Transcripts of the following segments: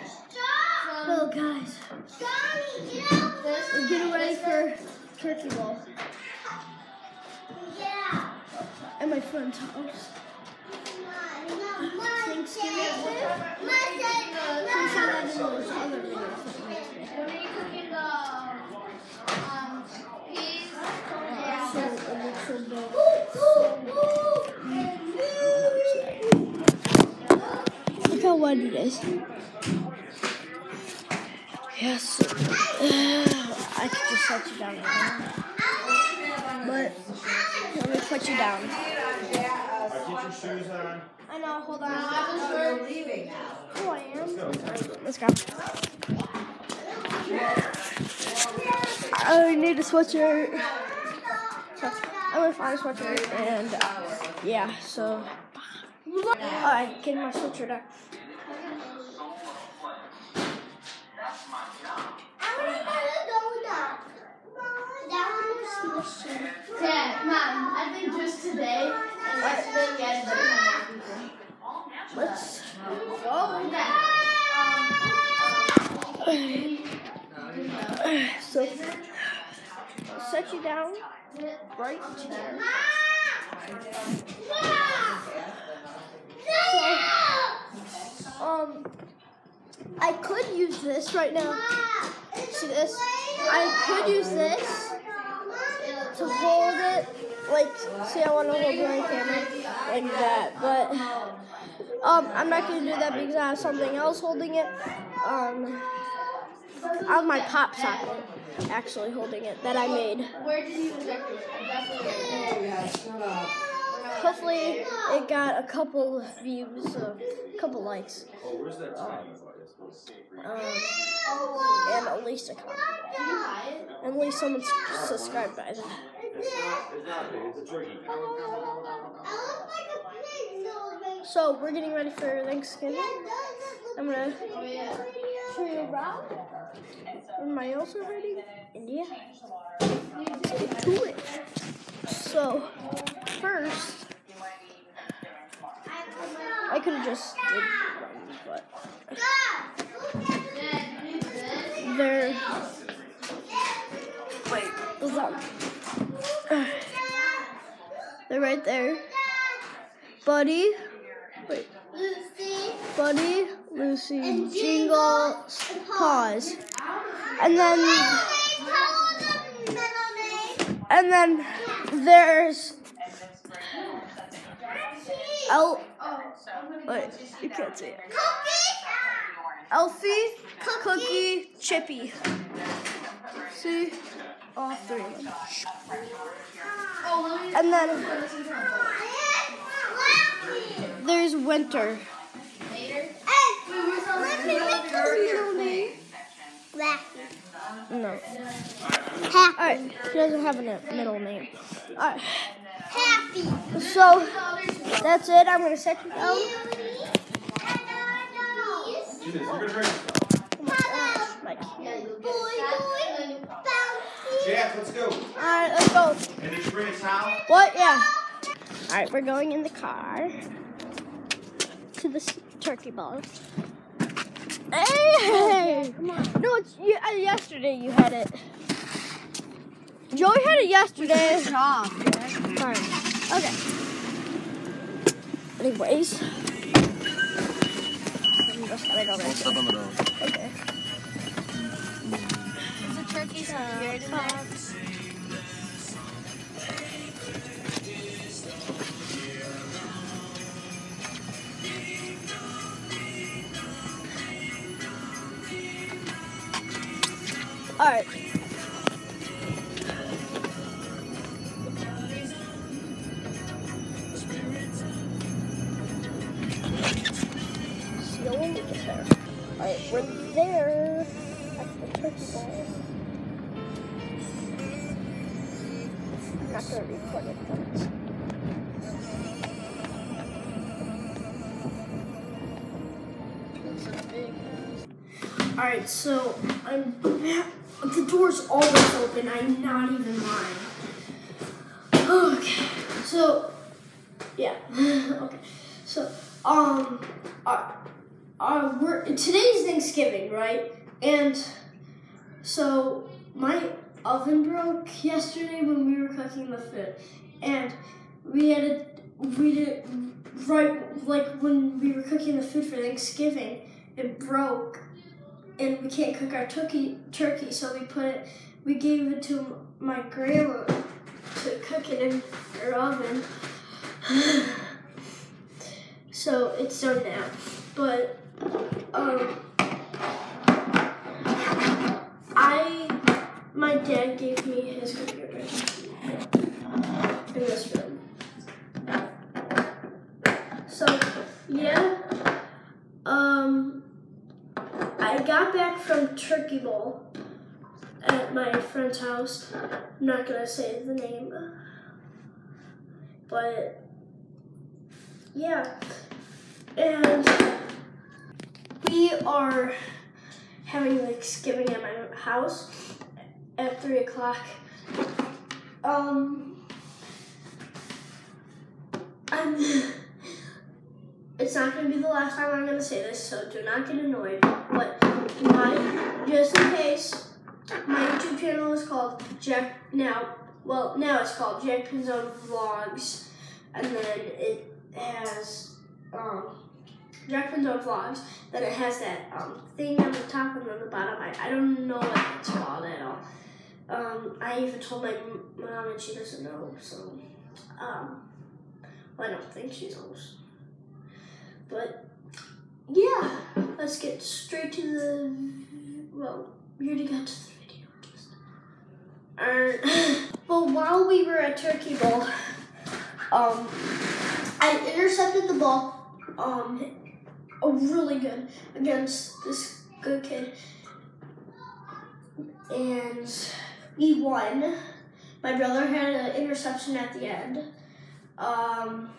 Oh, guys. We're getting ready for turkey bowl at my friend's house. Thanksgiving. Since I had those other videos that we made today. When are you cooking the um, peas? So it looks so good. Look how wet it is. Yes. I could just set you down. But let me put you down. I get your shoes on. I know, hold on. We're leaving now. Oh, I am. Let's go. I need a sweatshirt. So, I'm gonna find a sweatshirt and uh, yeah, so. Alright, getting my sweatshirt out. Dad, Mom, I think just today and yesterday we had people. Let's go. Dad. so I'll set you down right there. Um, I could use this right now. See this? I could use this to hold it. Like, see, I want to hold my camera like that, but um, I'm not gonna do that because I have something else holding it. Um, I have my pop socket actually holding it that I made. Where did you inject it? Definitely. Hopefully, it got a couple of views, a couple likes, Oh, where's that time? Um, and at least a comment. And at least someone subscribed by that. So we're getting ready for Thanksgiving. I'm gonna show you around. Am I also? And yeah, let's to it. So first, I could have just did right there. Buddy, wait, Lucy. Buddy, Lucy, Jingle, pause, and then and then there's El. Wait, you can't see it. Elfie, Cookie, Chippy. See, all three of them. Oh, let me And then put this in front of there's Winter. Later. No. Alright, she doesn't have a middle name. Alright, Happy. so that's it. I'm gonna set you down. You're gonna bring Oh my gosh, Mike. Jack, let's go. Alright, let's go. And did you bring a towel? What? Yeah. Alright, we're going in the car to the turkey bowl. Hey! Come on. No, it's you, uh, yesterday you had it. Joey had it yesterday. Fine. Okay. Anyways. I'm just gonna go right. Okay. Is the turkey secured in there? Alright. Alright, we're there at the turkey bowl. Not gonna record it, Alright, so I'm the door's always open. I'm not even lying. Okay, so yeah. okay, so um, uh, uh, we're today's Thanksgiving, right? And so my oven broke yesterday when we were cooking the food, and we had to we did right like when we were cooking the food for Thanksgiving, it broke, and we can't cook our turkey turkey, so we put it we gave it to my grandma to cook it in her oven. so it's done now. But um I my dad gave me his computer in this room. So yeah. Um I got back from Turkey Bowl at my friend's house. I'm not gonna say the name, but yeah, and we are having Thanksgiving at my house at three o'clock. Um, I'm. It's not gonna be the last time I'm gonna say this, so do not get annoyed. But my, just in case, my YouTube channel is called Jack now. Well, now it's called Jack Pinzone Vlogs, and then it has um, Jack Pinzone Vlogs. Then it has that um, thing on the top and on the bottom. I, I don't know what it's called at all. Um, I even told my mom, and she doesn't know. So, um, well, I don't think she knows. But yeah, let's get straight to the. Well, we already got to the video. Just. Uh, well, while we were at Turkey Bowl, um, I intercepted the ball, um, oh, really good against this good kid, and we won. My brother had an interception at the end. Um,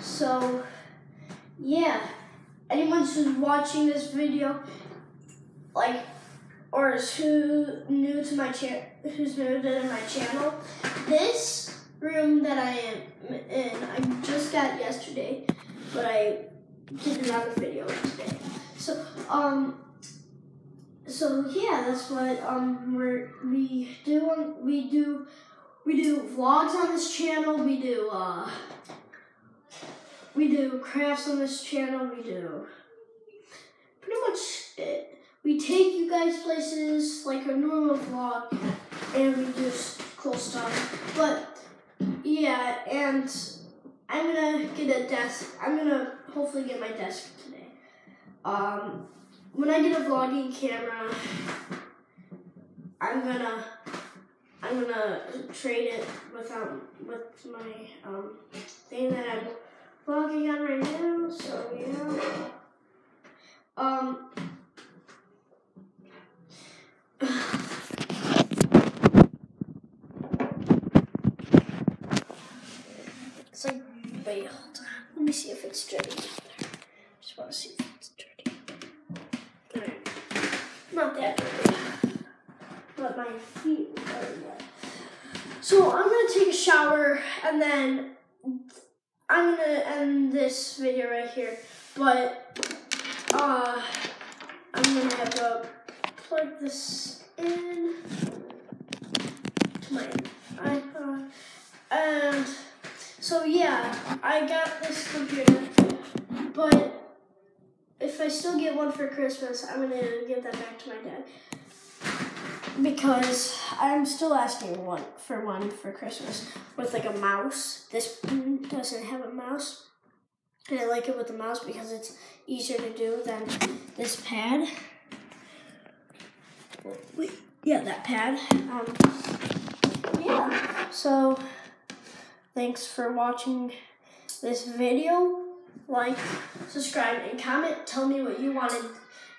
so yeah, anyone who's watching this video, like, or is who new to my channel, who's new to my channel, this room that I am in, I just got yesterday, but I did another video today. So, um, so yeah, that's what um we're, we do. We do we do vlogs on this channel. We do uh we do crafts on this channel. We do pretty much it. We take you guys places like a normal vlog, and we do cool stuff. But yeah, and I'm gonna get a desk. I'm gonna hopefully get my desk today. Um, when I get a vlogging camera, I'm gonna I'm gonna trade it with um with my um thing that I'm vlogging on right now. So yeah. Um. Not that. But my feet are wet. So I'm gonna take a shower and then I'm gonna end this video right here. But uh I'm gonna have to plug this in to my iPod. And so yeah, I got this computer, but if I still get one for Christmas, I'm gonna give that back to my dad because I'm still asking one for one for Christmas with like a mouse. This doesn't have a mouse, and I like it with the mouse because it's easier to do than this pad. Wait, yeah, that pad. Um, yeah. So, thanks for watching this video. Like, subscribe, and comment. Tell me what you wanted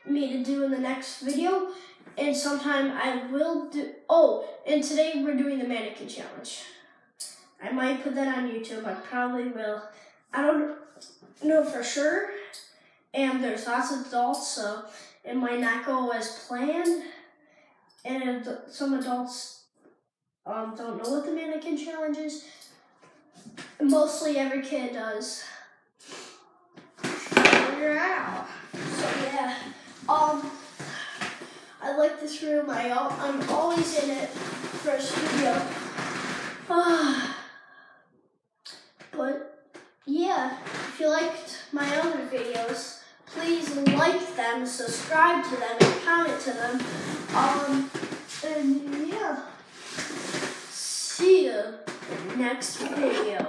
me to do in the next video. And sometime I will do. Oh, and today we're doing the mannequin challenge. I might put that on YouTube. I probably will. I don't know for sure. And there's lots of adults, so it might not go as planned. And some adults um, don't know what the mannequin challenge is. Mostly every kid does. Figure out. So yeah, um, I like this room. I I'm always in it for a studio. But yeah, if you liked my other videos, please like them, subscribe to them, and comment to them. Um, and yeah, see you next video.